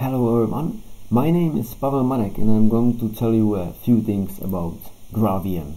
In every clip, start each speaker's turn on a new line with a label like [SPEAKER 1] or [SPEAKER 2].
[SPEAKER 1] Hello everyone, my name is Pavel Marek and I'm going to tell you a few things about GraalVM.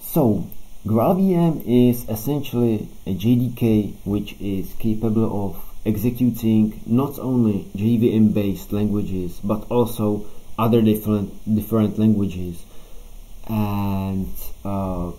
[SPEAKER 1] So, GraalVM is essentially a JDK which is capable of executing not only JVM based languages but also other different different languages and uh,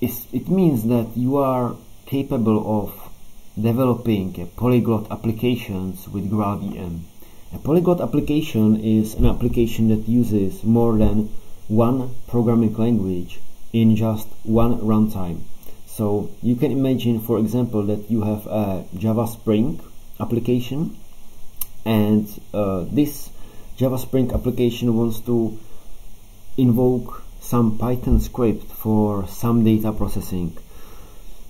[SPEAKER 1] it means that you are capable of developing polyglot applications with GraalVM. A polyglot application is an application that uses more than one programming language in just one runtime. So you can imagine, for example, that you have a Java Spring application and uh, this Java Spring application wants to invoke some Python script for some data processing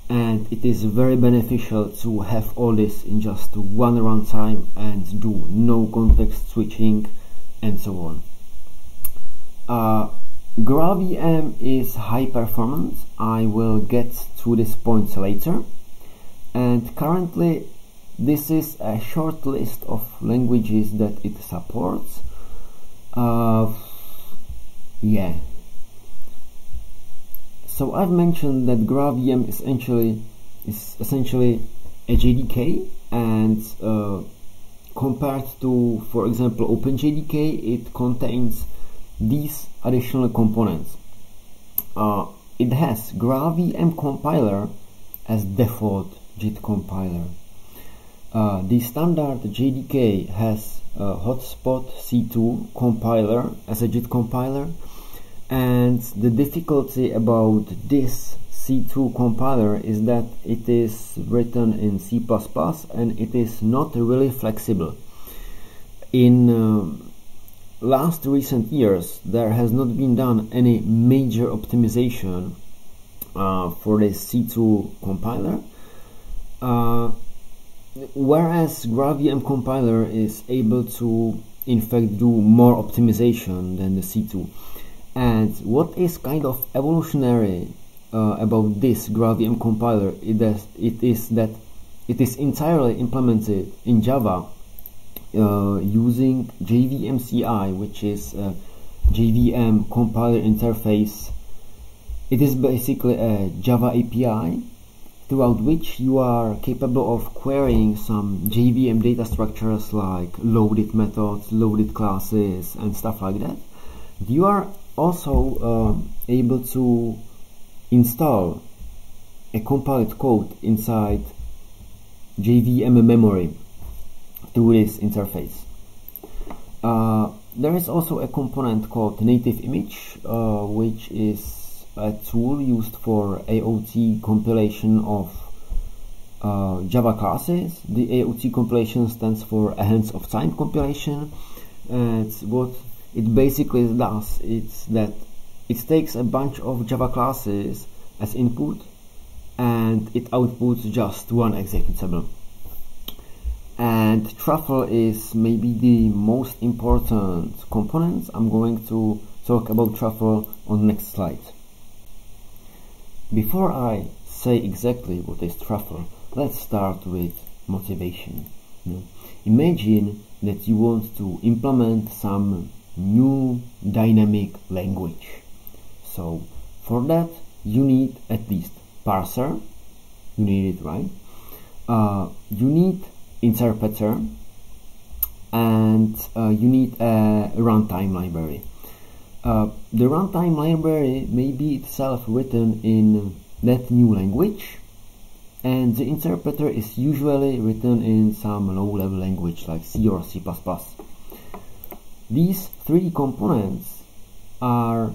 [SPEAKER 1] and it is very beneficial to have all this in just one runtime and do no context switching and so on. Uh, is high performance, I will get to this point later and currently this is a short list of languages that it supports. Uh, yeah, so I've mentioned that GraalVM is essentially is essentially a JDK and uh, compared to for example OpenJDK it contains these additional components. Uh, it has GraalVM compiler as default JIT compiler. Uh, the standard JDK has Hotspot C2 compiler as a JIT compiler and the difficulty about this C2 compiler is that it is written in C++ and it is not really flexible. In uh, last recent years there has not been done any major optimization uh, for the C2 compiler uh, whereas GraalVM compiler is able to in fact do more optimization than the C2 and what is kind of evolutionary uh, about this GraalVM compiler is that it is that it is entirely implemented in Java uh, using JVMCI, which is a JVM compiler interface. It is basically a Java API throughout which you are capable of querying some JVM data structures like loaded methods, loaded classes, and stuff like that. You are also uh, able to install a compiled code inside JVM memory through this interface. Uh, there is also a component called native image uh, which is a tool used for AOT compilation of uh, Java classes. The AOT compilation stands for Ahead of Time compilation. and what it basically does is that it takes a bunch of Java classes as input and it outputs just one executable. And truffle is maybe the most important component. I'm going to talk about truffle on the next slide. Before I say exactly what is truffle, let's start with motivation. Imagine that you want to implement some new dynamic language. So for that you need at least parser, you need it right, uh, you need interpreter and uh, you need a runtime library. Uh, the runtime library may be itself written in that new language and the interpreter is usually written in some low-level language like C or C++. These three components are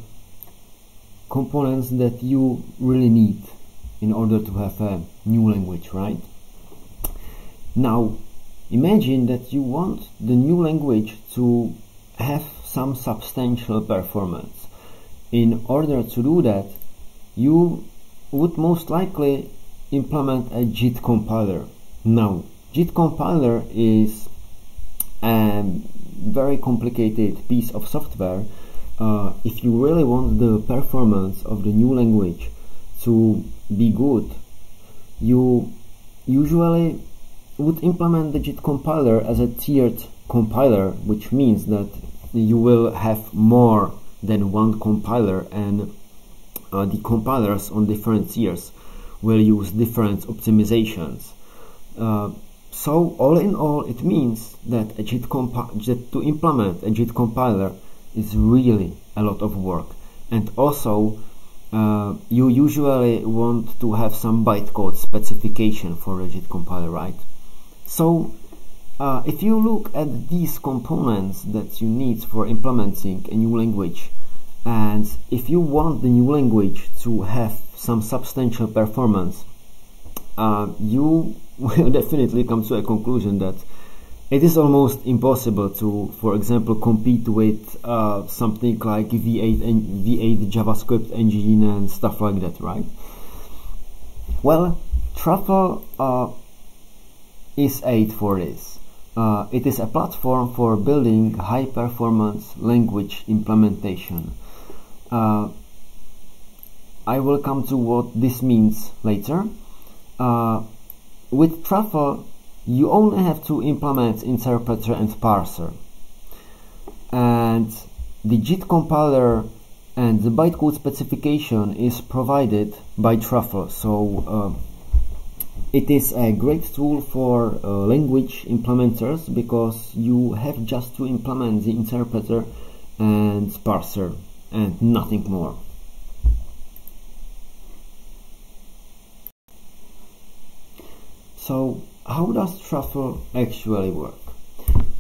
[SPEAKER 1] components that you really need in order to have a new language, right? Now, imagine that you want the new language to have some substantial performance. In order to do that, you would most likely implement a JIT compiler. Now, JIT compiler is a very complicated piece of software, uh, if you really want the performance of the new language to be good, you usually would implement the JIT compiler as a tiered compiler, which means that you will have more than one compiler and uh, the compilers on different tiers will use different optimizations. Uh, so all in all, it means that to implement a JIT compiler is really a lot of work, and also uh, you usually want to have some bytecode specification for a JIT compiler, right? So uh, if you look at these components that you need for implementing a new language, and if you want the new language to have some substantial performance, uh, you will definitely come to a conclusion that it is almost impossible to, for example, compete with uh, something like V8 and V8 JavaScript engine and stuff like that, right? Well, Truffle uh, is aid for this. Uh, it is a platform for building high performance language implementation. Uh, I will come to what this means later. Uh, with Truffle, you only have to implement interpreter and parser. And the JIT compiler and the bytecode specification is provided by Truffle. So uh, it is a great tool for uh, language implementers because you have just to implement the interpreter and parser and nothing more. So how does Truffle actually work?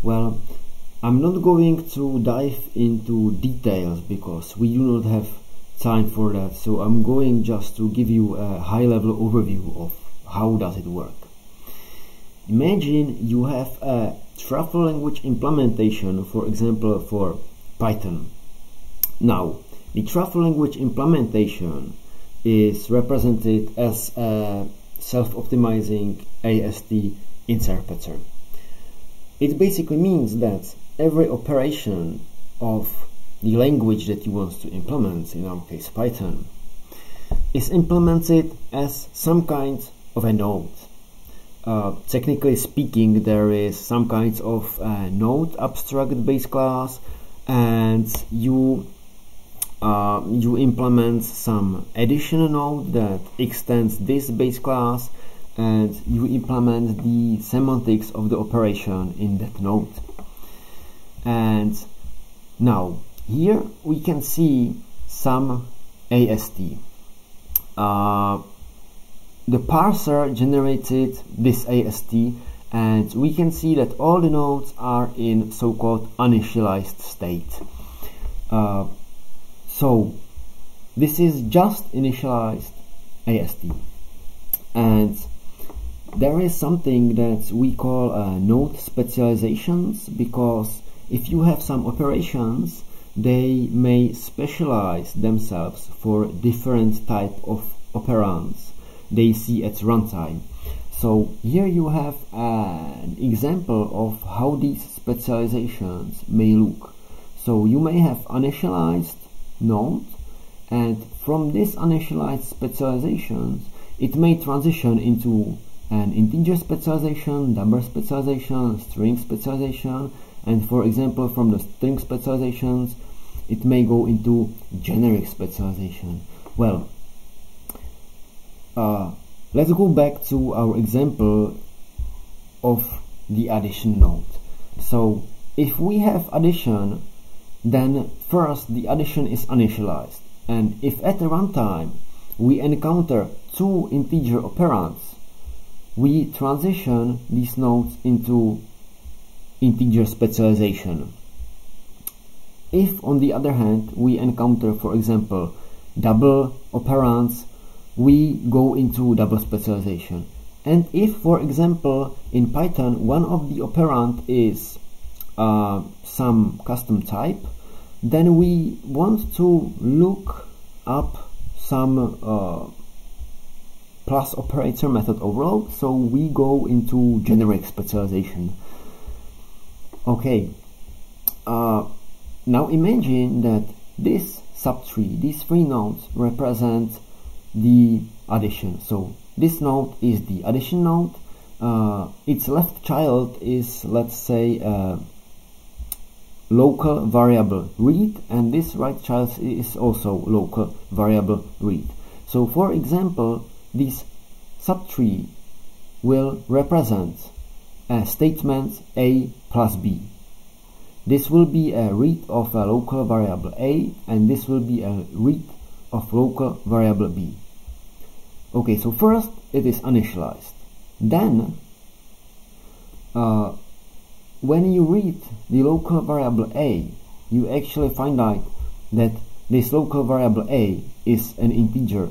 [SPEAKER 1] Well, I'm not going to dive into details because we do not have time for that so I'm going just to give you a high level overview of how does it work? Imagine you have a truffle language implementation, for example, for Python. Now, the truffle language implementation is represented as a self-optimizing AST interpreter. It basically means that every operation of the language that you want to implement, in our case Python, is implemented as some kind of a node. Uh, technically speaking, there is some kind of uh, node abstract base class, and you uh, you implement some additional node that extends this base class, and you implement the semantics of the operation in that node. And now here we can see some AST. Uh, the parser generated this AST and we can see that all the nodes are in so-called uninitialized state. Uh, so this is just initialized AST and there is something that we call uh, node specializations because if you have some operations they may specialize themselves for different type of operands they see at runtime. So here you have an example of how these specializations may look. So you may have initialized node and from this initialized specializations it may transition into an integer specialization, number specialization, string specialization and for example from the string specializations it may go into generic specialization. Well, uh, let's go back to our example of the addition node. So if we have addition, then first the addition is initialized. And if at the runtime we encounter two integer operands, we transition these nodes into integer specialization. If on the other hand we encounter for example double operands we go into double specialization. And if, for example, in Python, one of the operand is uh, some custom type, then we want to look up some uh, plus operator method overload, so we go into generic specialization. Okay, uh, now imagine that this subtree, these three nodes represent the addition. So this node is the addition node uh, its left child is let's say uh, local variable read and this right child is also local variable read. So for example this subtree will represent a statement a plus b. This will be a read of a local variable a and this will be a read of local variable b. Okay, so first it is initialized. Then uh, when you read the local variable a, you actually find out that this local variable a is an integer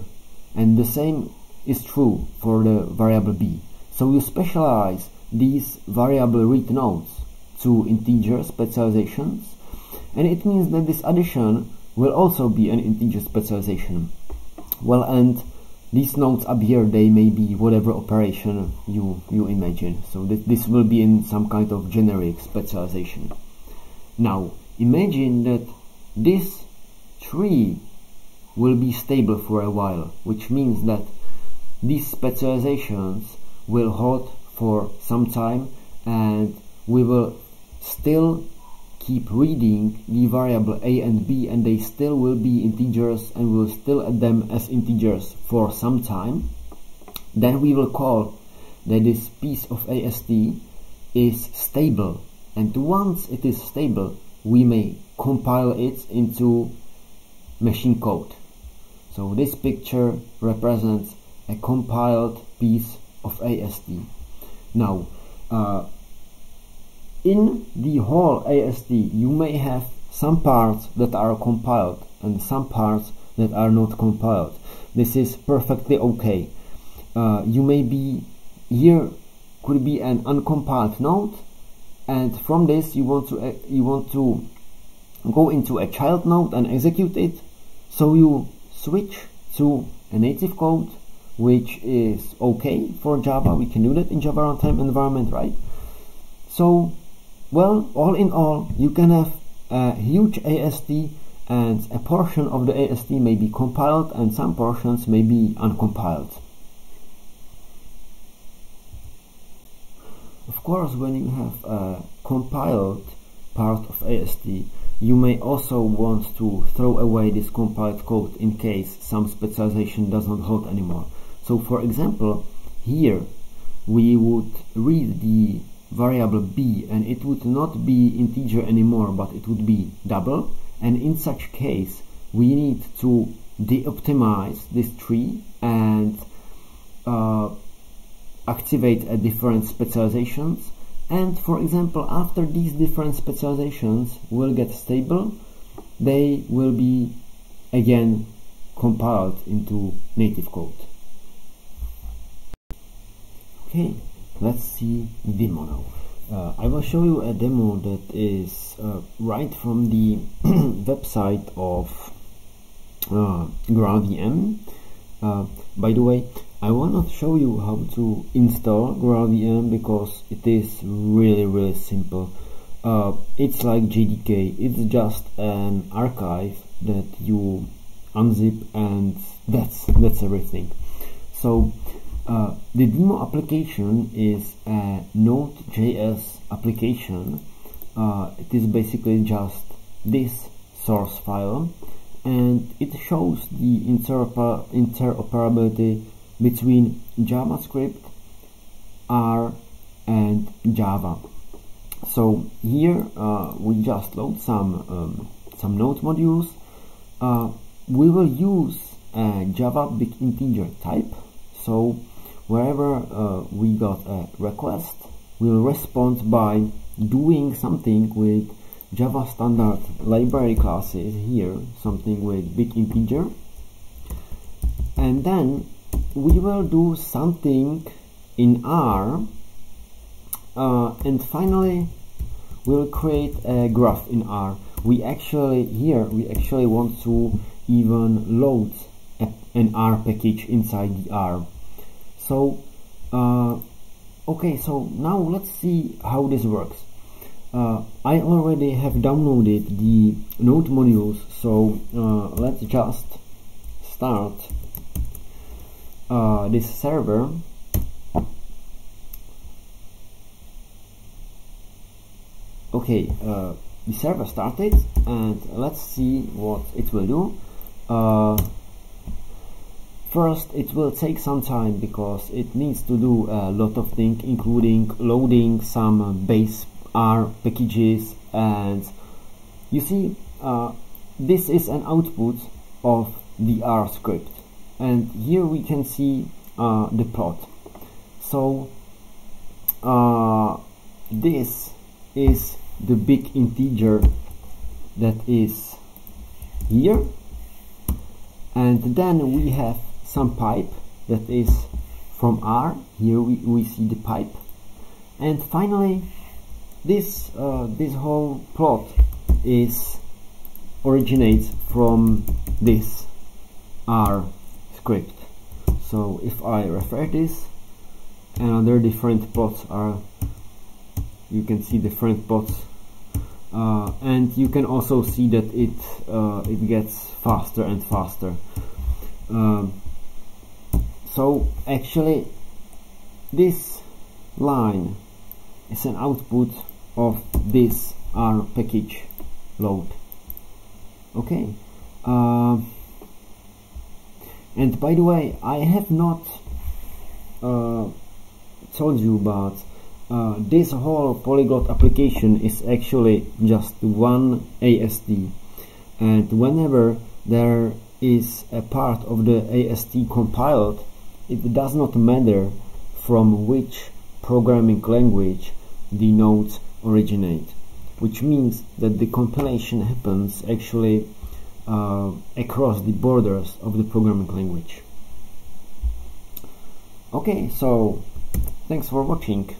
[SPEAKER 1] and the same is true for the variable b. So you specialize these variable read nodes to integer specializations and it means that this addition will also be an integer specialization. Well and these nodes up here they may be whatever operation you you imagine. So th this will be in some kind of generic specialization. Now imagine that this tree will be stable for a while which means that these specializations will hold for some time and we will still keep reading the variable a and b and they still will be integers and we'll still add them as integers for some time. Then we will call that this piece of AST is stable. And once it is stable we may compile it into machine code. So this picture represents a compiled piece of AST now uh, in the whole AST you may have some parts that are compiled and some parts that are not compiled. This is perfectly okay. Uh, you may be here could be an uncompiled node and from this you want to uh, you want to go into a child node and execute it so you switch to a native code which is okay for Java we can do that in Java runtime environment right so well, all in all, you can have a huge AST and a portion of the AST may be compiled and some portions may be uncompiled. Of course, when you have a compiled part of AST, you may also want to throw away this compiled code in case some specialization does not hold anymore. So for example, here we would read the variable b and it would not be integer anymore but it would be double. And in such case we need to de-optimize this tree and uh, activate a different specializations. And for example after these different specializations will get stable they will be again compiled into native code. Okay let's see demo now. Uh, I will show you a demo that is uh, right from the website of uh, GraalVM uh, by the way I want to show you how to install GraalVM because it is really really simple. Uh, it's like JDK it's just an archive that you unzip and that's that's everything. So uh, the demo application is a Node.js application. Uh, it is basically just this source file and it shows the interoper interoperability between JavaScript, R and Java. So here uh, we just load some um, some Node modules. Uh, we will use a Java big integer type. So wherever uh, we got a request we'll respond by doing something with Java standard library classes here something with big integer. And then we will do something in R uh, and finally we'll create a graph in R. We actually here we actually want to even load an R package inside the R so uh, okay so now let's see how this works. Uh, I already have downloaded the node modules so uh, let's just start uh, this server. Okay uh, the server started and let's see what it will do. Uh, first it will take some time because it needs to do a lot of things including loading some base R packages and you see uh, this is an output of the R script. And here we can see uh, the plot. So uh, this is the big integer that is here. And then we have some pipe that is from R. Here we, we see the pipe. And finally this uh, this whole plot is originates from this R script. So if I refer this another different plots are you can see different plots. Uh, and you can also see that it uh, it gets faster and faster. Um, so actually this line is an output of this R package load. Okay? Uh, and by the way I have not uh, told you about uh, this whole polyglot application is actually just one AST and whenever there is a part of the AST compiled it does not matter from which programming language the nodes originate which means that the compilation happens actually uh, across the borders of the programming language. Okay so thanks for watching